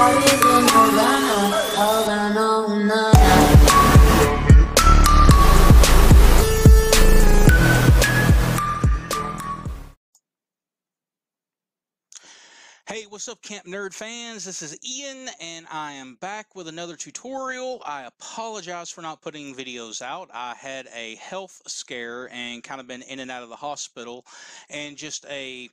Hey, what's up, Camp Nerd fans? This is Ian, and I am back with another tutorial. I apologize for not putting videos out. I had a health scare and kind of been in and out of the hospital, and just a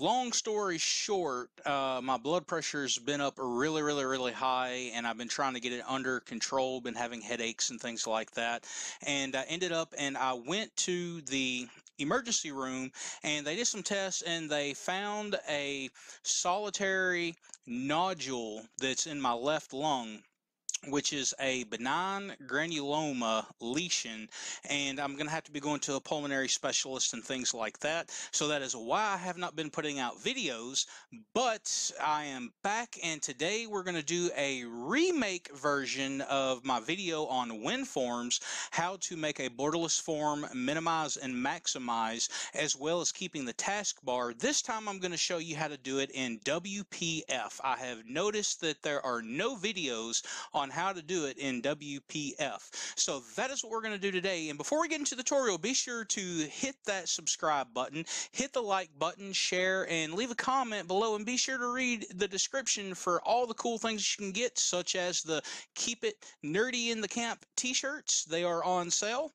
long story short, uh, my blood pressure's been up really, really, really high, and I've been trying to get it under control. Been having headaches and things like that, and I ended up and I went to the emergency room and they did some tests and they found a solitary nodule that's in my left lung which is a benign granuloma lesion and I'm going to have to be going to a pulmonary specialist and things like that. So that is why I have not been putting out videos but I am back and today we're going to do a remake version of my video on WinForms how to make a borderless form minimize and maximize as well as keeping the taskbar this time I'm going to show you how to do it in WPF I have noticed that there are no videos on how to do it in WPF. So that is what we're going to do today. And before we get into the tutorial, be sure to hit that subscribe button, hit the like button, share, and leave a comment below. And be sure to read the description for all the cool things you can get, such as the Keep It Nerdy in the Camp t-shirts. They are on sale.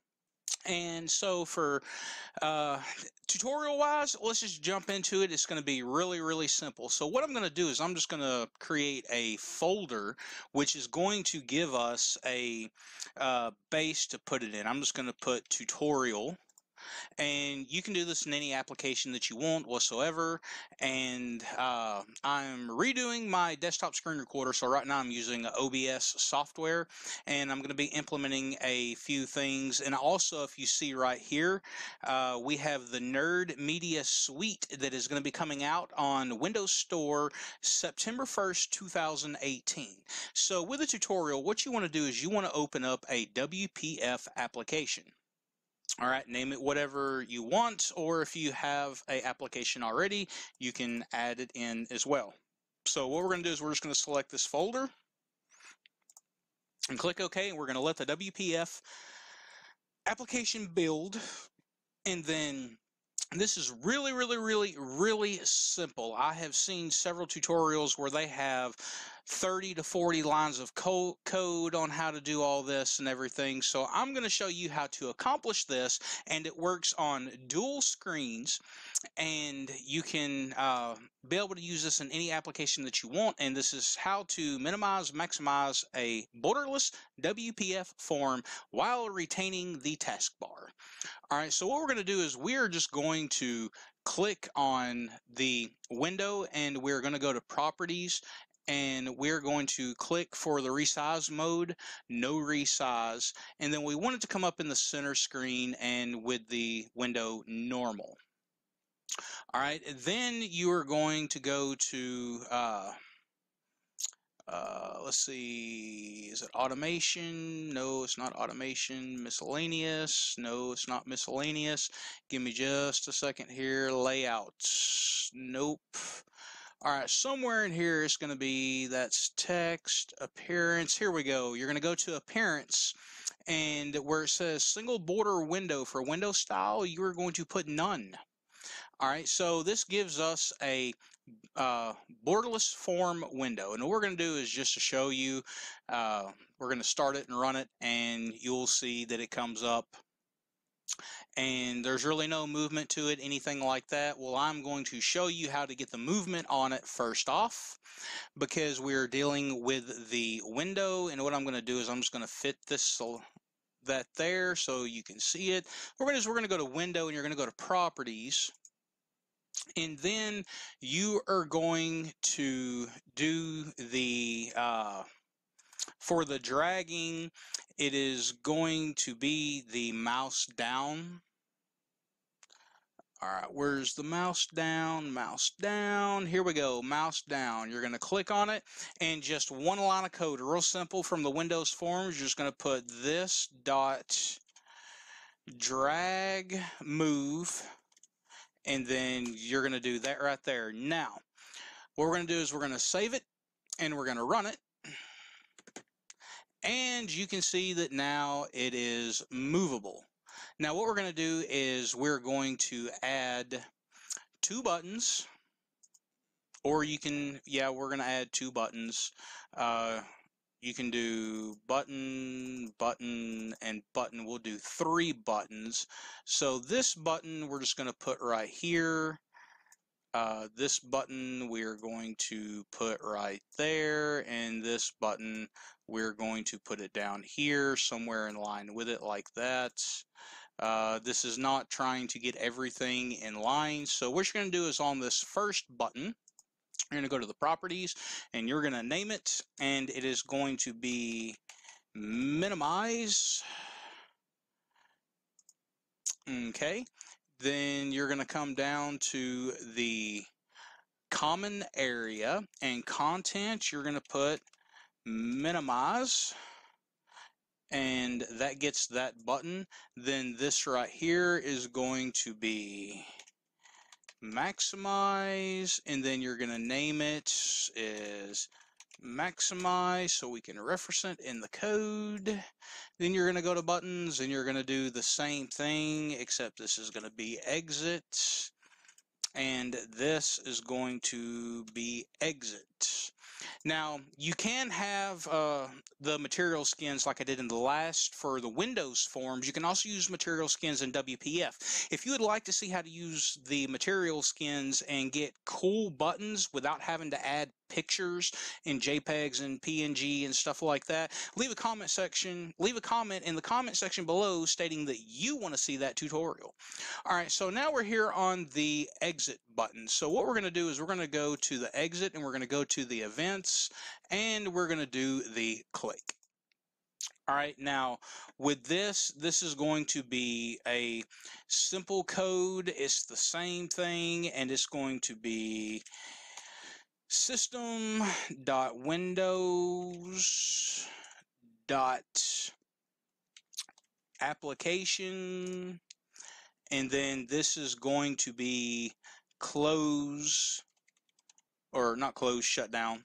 And so for uh, tutorial wise, let's just jump into it. It's going to be really, really simple. So what I'm going to do is I'm just going to create a folder, which is going to give us a uh, base to put it in. I'm just going to put tutorial and you can do this in any application that you want whatsoever and uh, I'm redoing my desktop screen recorder so right now I'm using OBS software and I'm going to be implementing a few things and also if you see right here uh, we have the Nerd Media Suite that is going to be coming out on Windows Store September 1st 2018 so with the tutorial what you want to do is you want to open up a WPF application all right, name it whatever you want, or if you have a application already, you can add it in as well. So what we're going to do is we're just going to select this folder and click OK, and we're going to let the WPF application build, and then this is really, really, really, really simple. I have seen several tutorials where they have 30 to 40 lines of co code on how to do all this and everything. So I'm going to show you how to accomplish this and it works on dual screens and you can uh, be able to use this in any application that you want and this is how to minimize maximize a borderless WPF form while retaining the taskbar. All right, so what we're going to do is we're just going to click on the window and we're going to go to properties and we're going to click for the resize mode, no resize, and then we want it to come up in the center screen and with the window normal. All right, then you are going to go to, uh, uh, let's see, is it automation? No, it's not automation. Miscellaneous? No, it's not miscellaneous. Give me just a second here. Layouts? Nope. All right, somewhere in here is going to be that's text, appearance. Here we go. You're going to go to appearance and where it says single border window for window style, you are going to put none. All right, so this gives us a uh, borderless form window. And what we're going to do is just to show you, uh, we're going to start it and run it, and you'll see that it comes up and there's really no movement to it, anything like that. Well, I'm going to show you how to get the movement on it first off because we're dealing with the window. And what I'm going to do is I'm just going to fit this that there so you can see it. We're going to, we're going to go to window and you're going to go to properties and then you are going to do the uh, for the dragging it is going to be the mouse down all right, where's the mouse down? Mouse down. Here we go, mouse down. You're going to click on it and just one line of code, real simple from the Windows forms. You're just going to put this dot drag move and then you're going to do that right there. Now, what we're going to do is we're going to save it and we're going to run it. And you can see that now it is movable. Now what we're going to do is we're going to add two buttons or you can, yeah, we're going to add two buttons. Uh, you can do button, button, and button. We'll do three buttons. So this button we're just going to put right here. Uh, this button we're going to put right there, and this button we're going to put it down here, somewhere in line with it like that. Uh, this is not trying to get everything in line, so what you're going to do is on this first button, you're going to go to the properties, and you're going to name it, and it is going to be minimize. Okay, then you're going to come down to the common area and content you're going to put minimize and that gets that button then this right here is going to be maximize and then you're going to name it is maximize so we can reference it in the code. Then you're going to go to buttons and you're going to do the same thing except this is going to be exit and this is going to be exit. Now, you can have uh, the material skins like I did in the last for the Windows forms. You can also use material skins in WPF. If you would like to see how to use the material skins and get cool buttons without having to add pictures in JPEGs and PNG and stuff like that, leave a comment section, leave a comment in the comment section below stating that you want to see that tutorial. All right, so now we're here on the exit button. So what we're going to do is we're going to go to the exit and we're going to go to the events and we're going to do the click. All right, now with this, this is going to be a simple code. It's the same thing and it's going to be system dot windows dot application. And then this is going to be close or not close shut down.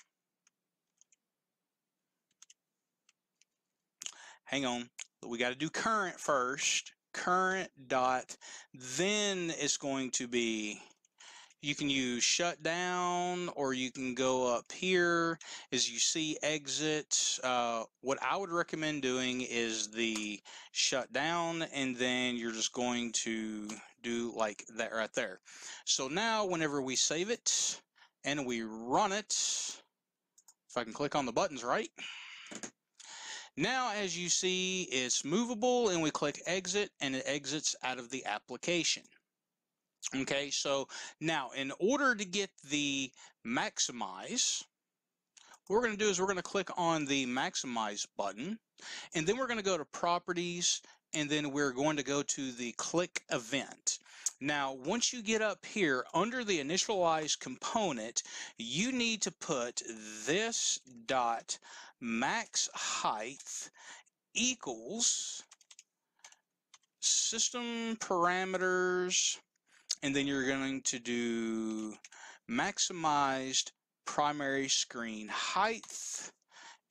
Hang on we got to do current first. Current dot then it's going to be you can use shutdown or you can go up here as you see exit. Uh, what I would recommend doing is the shutdown and then you're just going to do like that right there. So now whenever we save it and we run it, if I can click on the buttons right, now as you see it's movable and we click exit and it exits out of the application. Okay, so now in order to get the maximize, what we're going to do is we're going to click on the maximize button, and then we're going to go to properties, and then we're going to go to the click event. Now, once you get up here under the initialize component, you need to put this dot max height equals system parameters and then you're going to do maximized primary screen height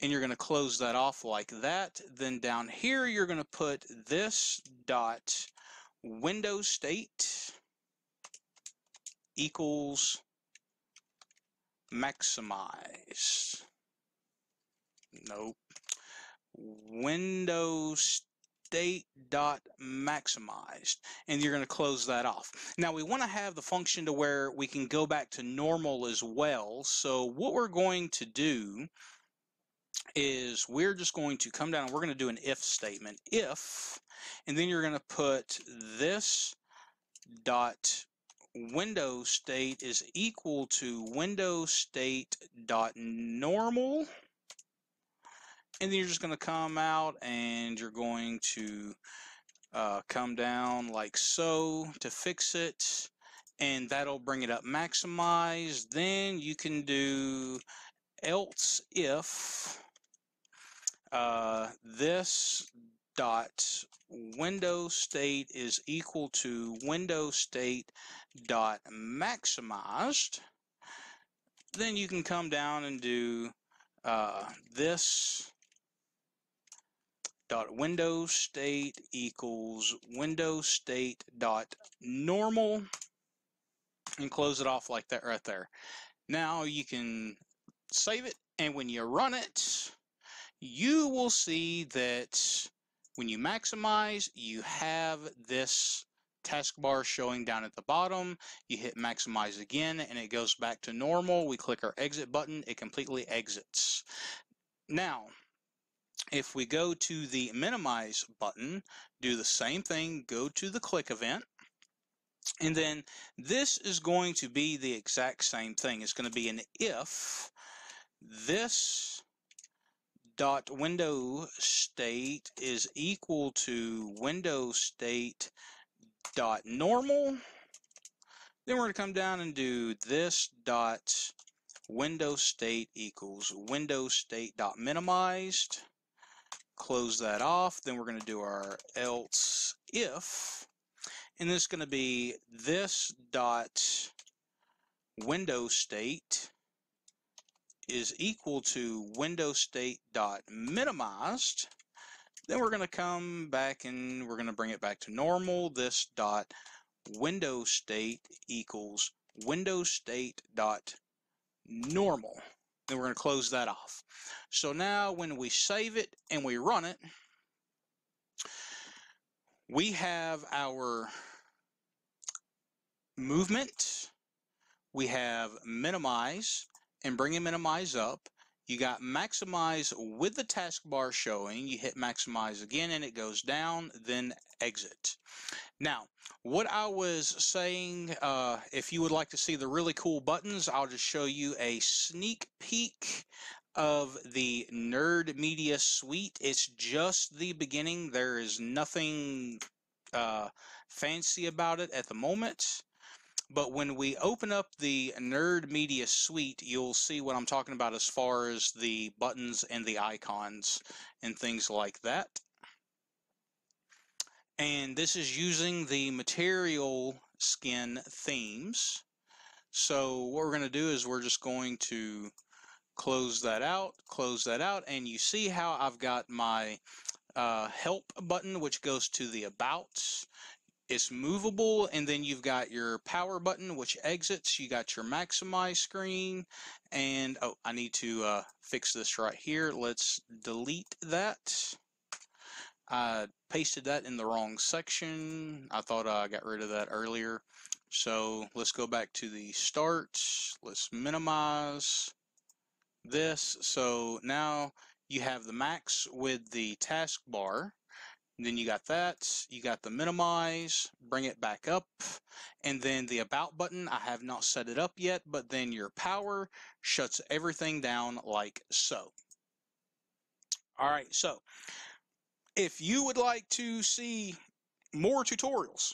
and you're going to close that off like that. Then down here you're going to put this dot window state equals maximize. Nope. Windows state dot maximized and you're going to close that off. Now we want to have the function to where we can go back to normal as well. So what we're going to do is we're just going to come down and we're going to do an if statement if and then you're going to put this dot window state is equal to window state dot normal and then you're just going to come out and you're going to uh, come down like so to fix it and that'll bring it up. Maximize then you can do else if uh, this dot window state is equal to window state dot maximized then you can come down and do uh, this dot window state equals window state dot normal and close it off like that right there. Now you can save it and when you run it, you will see that when you maximize, you have this taskbar showing down at the bottom. You hit maximize again and it goes back to normal. We click our exit button, it completely exits. Now, if we go to the minimize button, do the same thing, go to the click event, and then this is going to be the exact same thing. It's going to be an if this dot window state is equal to window state dot normal. Then we're going to come down and do this dot window state equals window state dot minimized. Close that off. Then we're going to do our else if. And this is going to be this dot window state is equal to window state dot minimized then we're going to come back and we're going to bring it back to normal. This dot window state equals window state dot normal. Then we're going to close that off. So now when we save it and we run it, we have our movement, we have minimize and bring and minimize up, you got maximize with the taskbar showing. You hit maximize again and it goes down, then exit. Now, what I was saying, uh, if you would like to see the really cool buttons, I'll just show you a sneak peek of the Nerd Media Suite. It's just the beginning. There is nothing uh, fancy about it at the moment. But when we open up the Nerd Media Suite, you'll see what I'm talking about as far as the buttons and the icons and things like that. And this is using the material skin themes. So what we're going to do is we're just going to close that out, close that out, and you see how I've got my uh, help button, which goes to the about it's movable and then you've got your power button which exits you got your maximize screen and oh I need to uh, fix this right here. Let's delete that. I pasted that in the wrong section. I thought I got rid of that earlier. So let's go back to the start let's minimize this. So now you have the max with the taskbar and then you got that, you got the minimize, bring it back up, and then the about button, I have not set it up yet, but then your power shuts everything down like so. All right, so if you would like to see more tutorials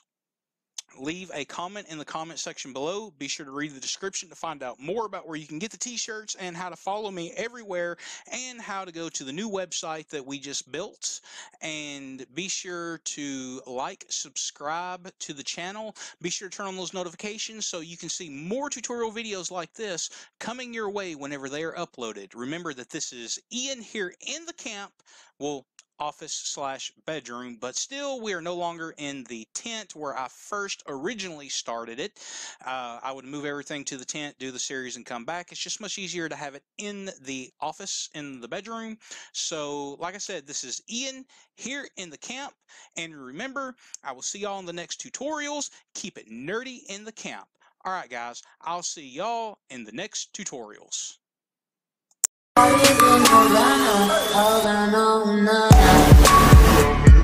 leave a comment in the comment section below. Be sure to read the description to find out more about where you can get the t-shirts and how to follow me everywhere and how to go to the new website that we just built. And be sure to like, subscribe to the channel. Be sure to turn on those notifications so you can see more tutorial videos like this coming your way whenever they are uploaded. Remember that this is Ian here in the camp. Well, office slash bedroom, but still we are no longer in the tent where I first originally started it. Uh, I would move everything to the tent, do the series, and come back. It's just much easier to have it in the office, in the bedroom. So, like I said, this is Ian here in the camp. And remember, I will see y'all in the next tutorials. Keep it nerdy in the camp. All right, guys, I'll see y'all in the next tutorials. Always in Havana, Havana, na na.